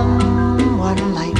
someone like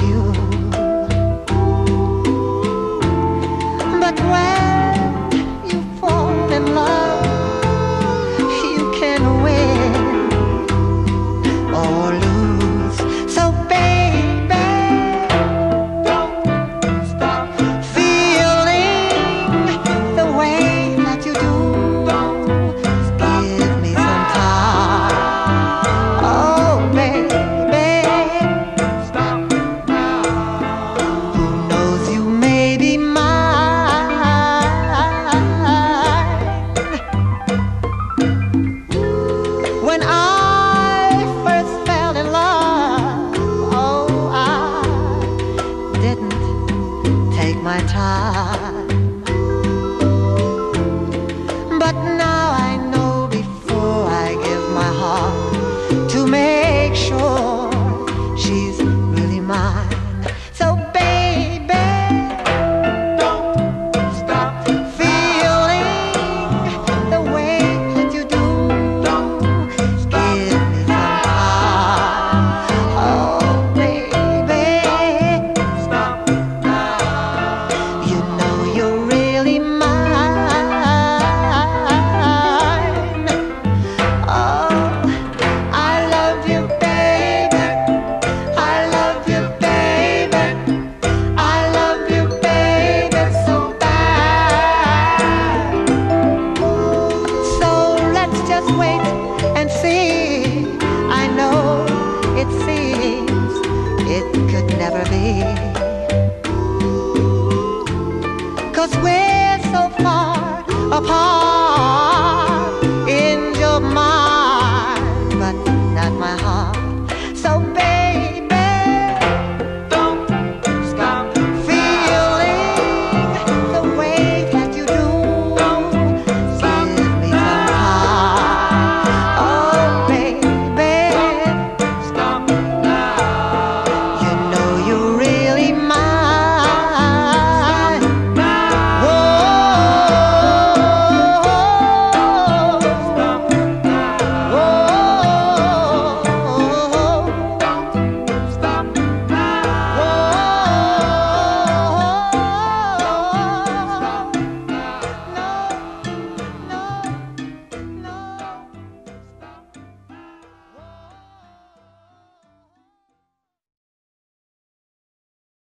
So swim.